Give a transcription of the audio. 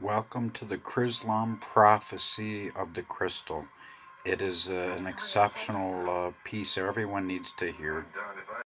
Welcome to the Chrislam Prophecy of the Crystal. It is uh, an exceptional uh, piece everyone needs to hear.